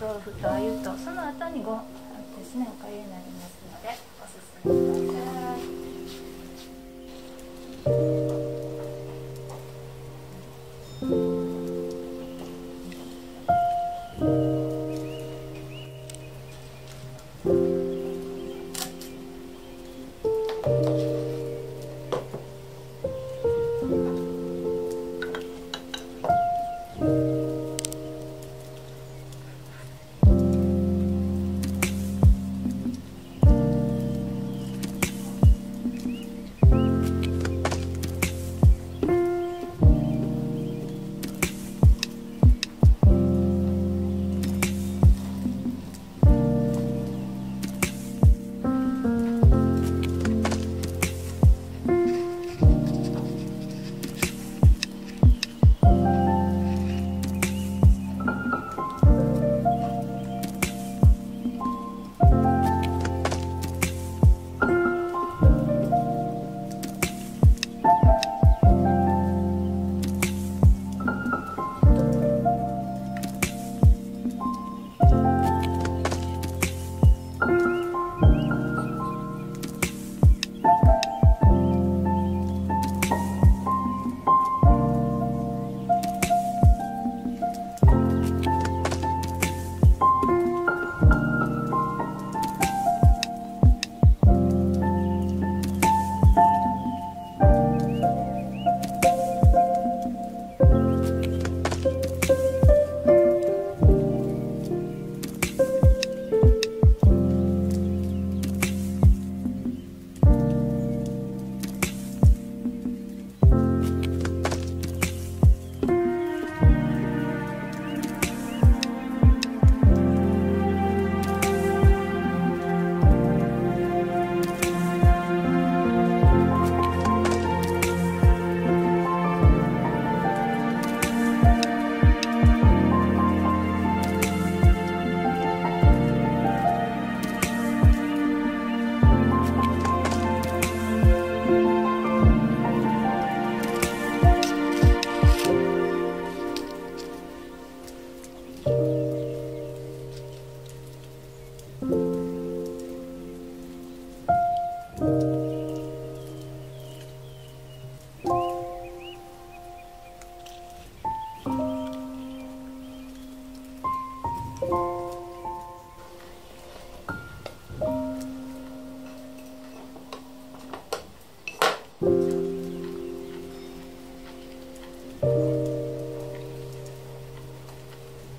豆腐と鮎とその後にごですねおかゆになりますのでおすすめください。you.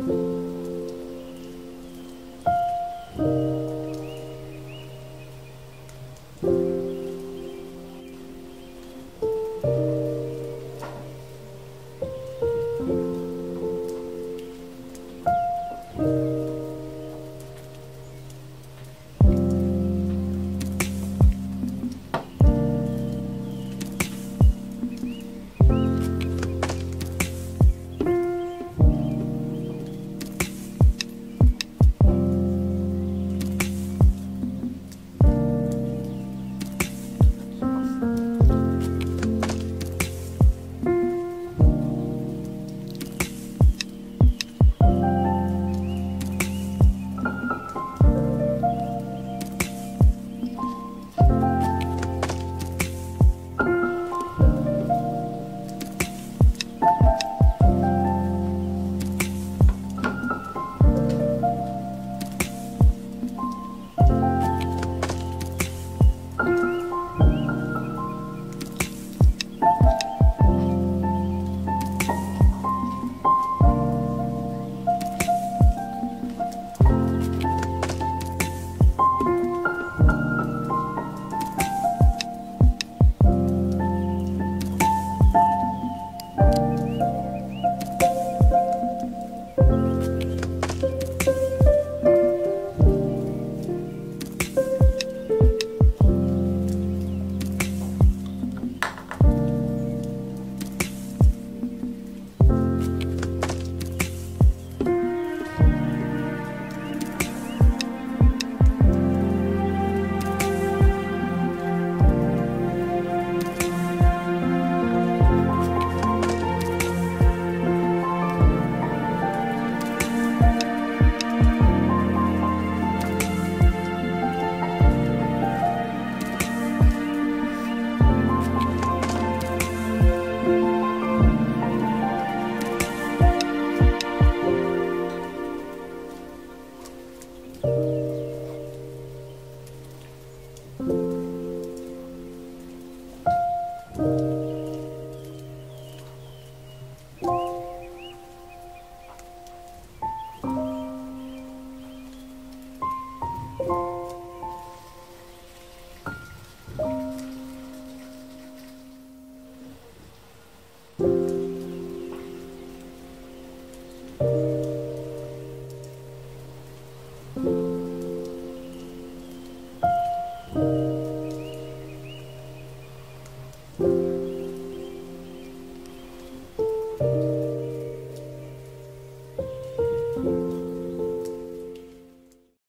うん